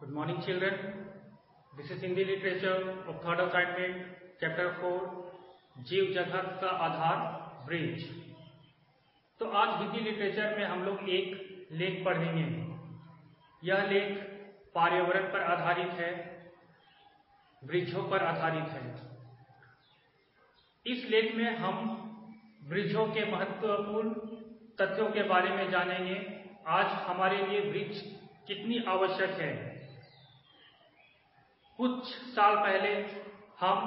Good morning, children. This is Hindi literature of third assignment, chapter 4, जीव जगत का आधार bridge तो आज हिंदी लिटरेचर में हम लोग एक लेख पढ़ेंगे। यह लेख पर्यावरण पर आधारित है वृक्षों पर आधारित है। इस लेख में हम वृक्षों के महत्वपूर्ण तथ्यों के बारे में जानेंगे। आज हमारे लिए वृक्ष कितनी आवश्यक है? कुछ साल पहले हम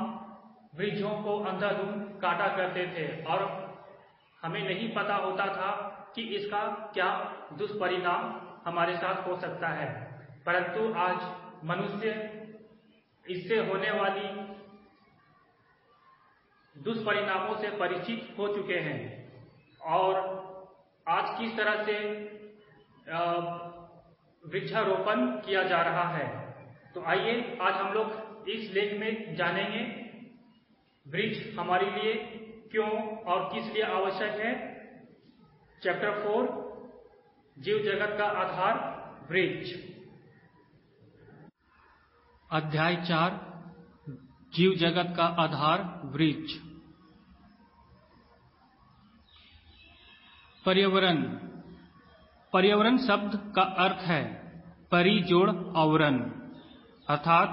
वृक्षों को अंधाधुंध काटा करते थे और हमें नहीं पता होता था कि इसका क्या दुष्परिणाम हमारे साथ हो सकता है। परंतु आज मनुष्य इससे होने वाली दुष्परिणामों से परिचित हो चुके हैं और आज किस तरह से वृक्षारोपण किया जा रहा है। तो आइए आज हम लोग इस लेख में जानेंगे वृक्ष हमारे लिए क्यों और किस लिए आवश्यक है? चैप्टर फोर जीव जगत का आधार वृक्ष अध्याय चार, जीव जगत का आधार वृक्ष पर्यावरण। पर्यावरण शब्द का अर्थ है परिजोड़ आवरण। अर्थात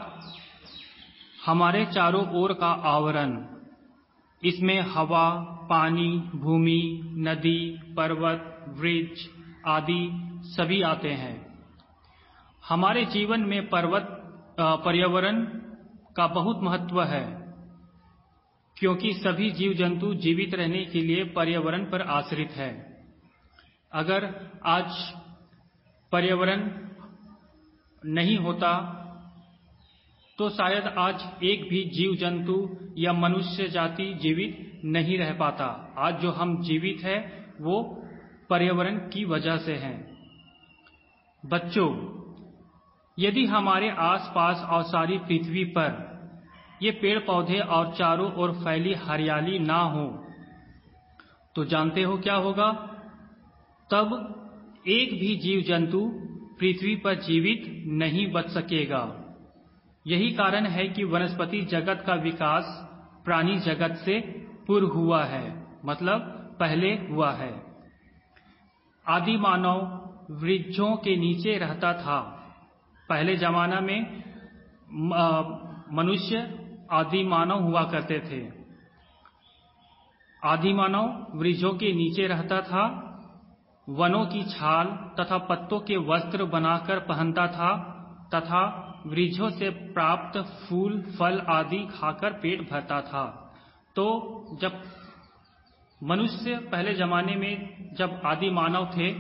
हमारे चारों ओर का आवरण। इसमें हवा, पानी, भूमि, नदी, पर्वत, वृक्ष आदि सभी आते हैं। हमारे जीवन में पर्वत पर्यावरण का बहुत महत्व है, क्योंकि सभी जीव जंतु जीवित रहने के लिए पर्यावरण पर आश्रित है। अगर आज पर्यावरण नहीं होता तो शायद आज एक भी जीव जंतु या मनुष्य जाति जीवित नहीं रह पाता। आज जो हम जीवित है, वो पर्यावरण की वजह से हैं। बच्चों, यदि हमारे आसपास और सारी पृथ्वी पर ये पेड़ पौधे और चारों ओर फैली हरियाली ना हो तो जानते हो क्या होगा? तब एक भी जीव जंतु पृथ्वी पर जीवित नहीं बच सकेगा। यही कारण है कि वनस्पति जगत का विकास प्राणी जगत से पूर्व हुआ है मतलब पहले हुआ है। आदि मानव वृक्षों के नीचे रहता था। पहले जमाना में मनुष्य आदि मानव हुआ करते थे। आदि मानव वृक्षों के नीचे रहता था, वनों की छाल तथा पत्तों के वस्त्र बनाकर पहनता था, तथा वृक्षों से प्राप्त फूल, फल आदि खाकर पेट भरता था। तो जब मनुष्य पहले जमाने में जब आदि मानव थे,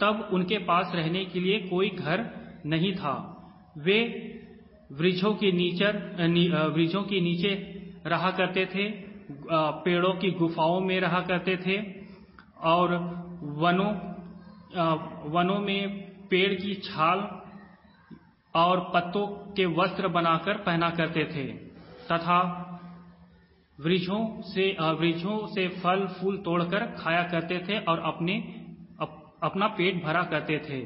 तब उनके पास रहने के लिए कोई घर नहीं था। वे वृक्षों के नीचे वृक्षों के नीचे रहा करते थे पेड़ों की गुफाओं में रहा करते थे और वनों वनों में पेड़ की छाल और पत्तों के वस्त्र बनाकर पहना करते थे तथा वृक्षों से वृक्षों से फल फूल तोड़कर खाया करते थे और अपने अप, अपना पेट भरा करते थे।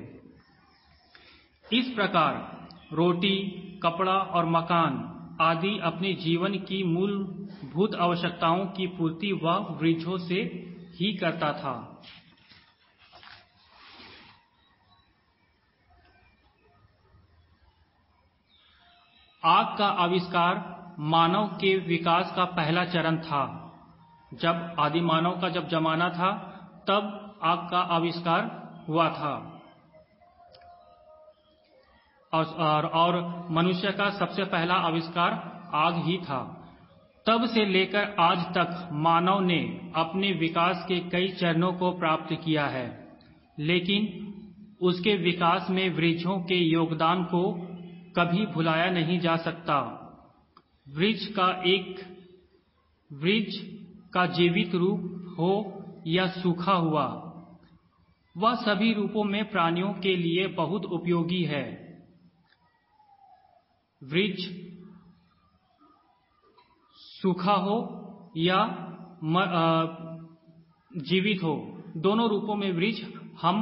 इस प्रकार रोटी कपड़ा और मकान आदि अपने जीवन की मूलभूत आवश्यकताओं की पूर्ति वह वृक्षों से ही करता था। आग का आविष्कार मानव के विकास का पहला चरण था। जब आदि मानव का जब जमाना था तब आग का आविष्कार हुआ था। और, और, मनुष्य का सबसे पहला आविष्कार आग ही था। तब से लेकर आज तक मानव ने अपने विकास के कई चरणों को प्राप्त किया है लेकिन उसके विकास में वृक्षों के योगदान को कभी भुलाया नहीं जा सकता। वृक्ष का एक वृक्ष का जीवित रूप हो या सूखा हुआ, वह सभी रूपों में प्राणियों के लिए बहुत उपयोगी है। वृक्ष सूखा हो या जीवित हो, दोनों रूपों में वृक्ष हम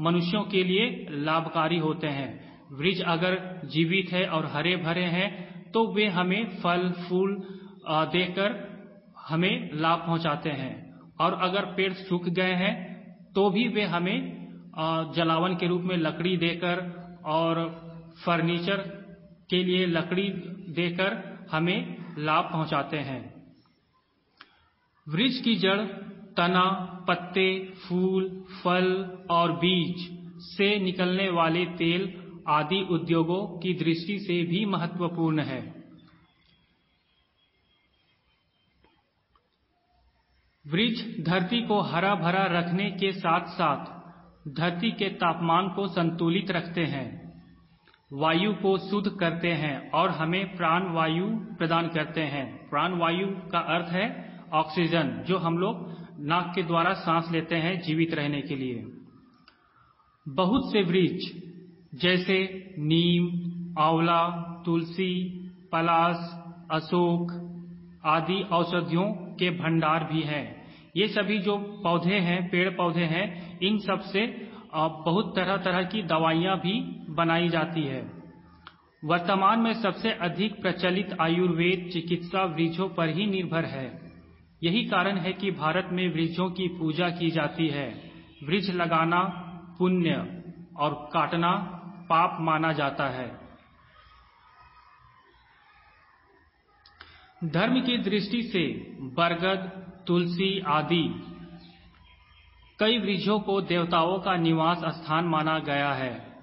मनुष्यों के लिए लाभकारी होते हैं। वृक्ष अगर जीवित है और हरे भरे हैं तो वे हमें फल, फूल देकर हमें लाभ पहुंचाते हैं। और अगर पेड़ सूख गए हैं तो भी वे हमें जलावन के रूप में लकड़ी देकर और फर्नीचर के लिए लकड़ी देकर हमें लाभ पहुंचाते हैं। वृक्ष की जड़ तना, पत्ते, फूल, फल और बीज से निकलने वाले तेल आदि उद्योगों की दृष्टि से भी महत्वपूर्ण है। वृक्ष धरती को हरा भरा रखने के साथ साथ धरती के तापमान को संतुलित रखते हैं। वायु को शुद्ध करते हैं और हमें प्राण वायु प्रदान करते हैं। प्राण वायु का अर्थ है ऑक्सीजन, जो हम लोग नाक के द्वारा सांस लेते हैं जीवित रहने के लिए। बहुत से वृक्ष जैसे नीम, आंवला, तुलसी पलास अशोक आदि औषधियों के भंडार भी हैं। ये सभी जो पौधे हैं, पेड़ पौधे हैं, इन सबसे बहुत तरह तरह की दवाइयाँ भी बनाई जाती है। वर्तमान में सबसे अधिक प्रचलित आयुर्वेद चिकित्सा वृक्षों पर ही निर्भर है। यही कारण है कि भारत में वृक्षों की पूजा की जाती है। वृक्ष लगाना पुण्य और काटना पाप माना जाता है। धर्म की दृष्टि से बरगद, तुलसी आदि कई वृक्षों को देवताओं का निवास स्थान माना गया है।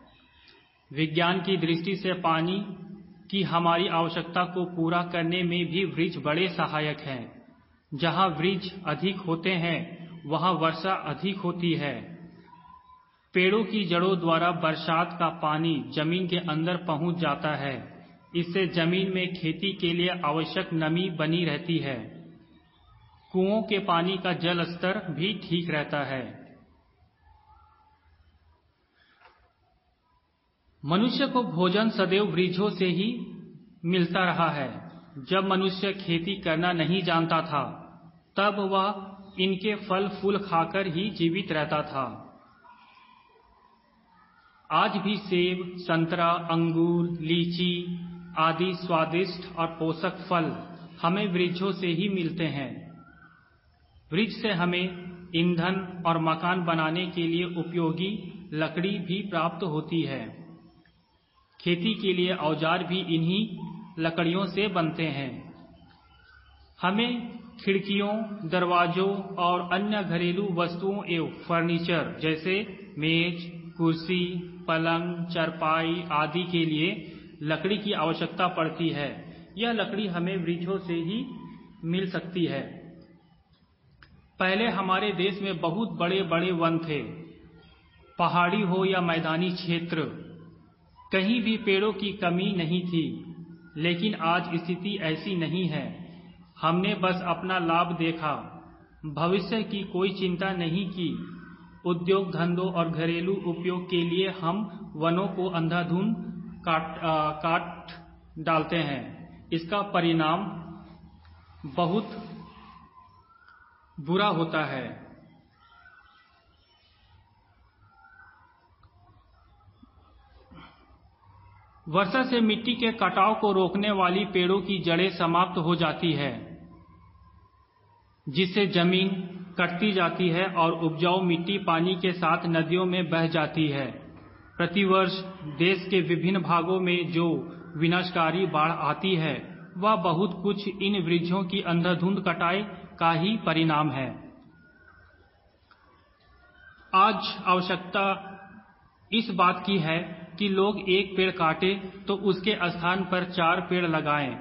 विज्ञान की दृष्टि से पानी की हमारी आवश्यकता को पूरा करने में भी वृक्ष बड़े सहायक हैं। जहाँ वृक्ष अधिक होते हैं, वहाँ वर्षा अधिक होती है। पेड़ों की जड़ों द्वारा बरसात का पानी ज़मीन के अंदर पहुँच जाता है। इससे ज़मीन में खेती के लिए आवश्यक नमी बनी रहती है। कुओं के पानी का जल स्तर भी ठीक रहता है। मनुष्य को भोजन सदैव वृक्षों से ही मिलता रहा है। जब मनुष्य खेती करना नहीं जानता था, तब वह इनके फल फूल खाकर ही जीवित रहता था। आज भी सेब, संतरा, अंगूर, लीची आदि स्वादिष्ट और पोषक फल हमें वृक्षों से ही मिलते हैं। वृक्ष से हमें ईंधन और मकान बनाने के लिए उपयोगी लकड़ी भी प्राप्त होती है। खेती के लिए औज़ार भी इन्हीं लकड़ियों से बनते हैं। हमें खिड़कियों, दरवाजों और अन्य घरेलू वस्तुओं एवं फर्नीचर जैसे मेज, कुर्सी पलंग, चरपाई आदि के लिए लकड़ी की आवश्यकता पड़ती है। यह लकड़ी हमें वृक्षों से ही मिल सकती है। पहले हमारे देश में बहुत बड़े बड़े वन थे। पहाड़ी हो या मैदानी क्षेत्र, कहीं भी पेड़ों की कमी नहीं थी, लेकिन आज स्थिति ऐसी नहीं है। हमने बस अपना लाभ देखा। भविष्य की कोई चिंता नहीं की। उद्योग धंधों और घरेलू उपयोग के लिए हम वनों को अंधाधुन काट, काट डालते हैं। इसका परिणाम बहुत बुरा होता है। वर्षा से मिट्टी के कटाव को रोकने वाली पेड़ों की जड़ें समाप्त हो जाती है जिससे ज़मीन कटती जाती है और उपजाऊ मिट्टी पानी के साथ नदियों में बह जाती है। प्रतिवर्ष देश के विभिन्न भागों में जो विनाशकारी बाढ़ आती है, वह बहुत कुछ इन वृक्षों की अंधाधुंध कटाई का ही परिणाम है। आज आवश्यकता इस बात की है कि लोग एक पेड़ काटे तो उसके स्थान पर चार पेड़ लगाएँ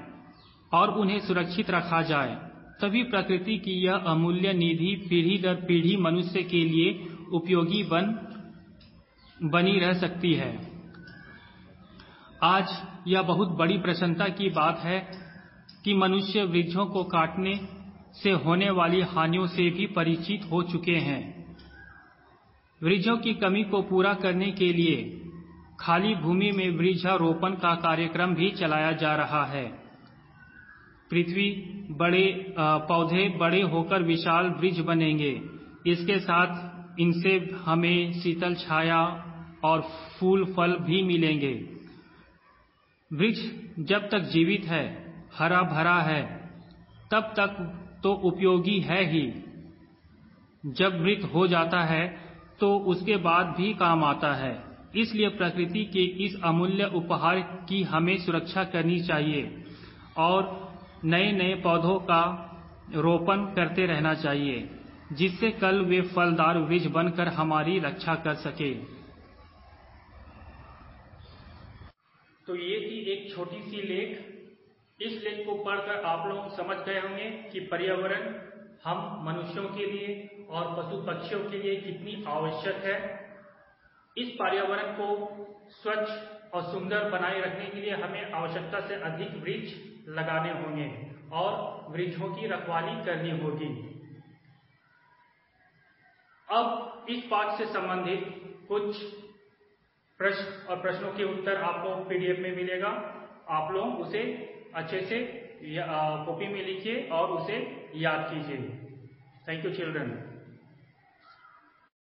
और उन्हें सुरक्षित रखा जाए। तभी प्रकृति की यह अमूल्य निधि पीढ़ी दर पीढ़ी मनुष्य के लिए उपयोगी बन, बनी रह सकती है। आज यह बहुत बड़ी प्रसन्नता की बात है कि मनुष्य वृक्षों को काटने से होने वाली हानियों से भी परिचित हो चुके हैं। वृक्षों की कमी को पूरा करने के लिए खाली भूमि में वृक्षारोपण का कार्यक्रम भी चलाया जा रहा है। पृथ्वी बड़े पौधे बड़े होकर विशाल वृक्ष बनेंगे। इसके साथ इनसे हमें शीतल छाया और फूल फल भी मिलेंगे। वृक्ष जब तक जीवित है हरा भरा है, तब तक तो उपयोगी है ही। जब मृत हो जाता है तो उसके बाद भी काम आता है। इसलिए प्रकृति के इस अमूल्य उपहार की हमें सुरक्षा करनी चाहिए। और नए नए पौधों का रोपण करते रहना चाहिए, जिससे कल वे फलदार वृक्ष बनकर हमारी रक्षा कर सके। तो ये थी एक छोटी सी लेख। इस लेख को पढ़कर आप लोग समझ गए होंगे कि पर्यावरण हम मनुष्यों के लिए और पशु पक्षियों के लिए कितनी आवश्यक है। इस पर्यावरण को स्वच्छ और सुंदर बनाए रखने के लिए हमें आवश्यकता से अधिक वृक्ष लगाने होंगे और वृक्षों की रखवाली करनी होगी। अब इस पाठ से संबंधित कुछ प्रश्न और प्रश्नों के उत्तर आपको पीडीएफ में मिलेगा। आप लोग उसे अच्छे से कॉपी में लिखिए और उसे याद कीजिए। Thank you children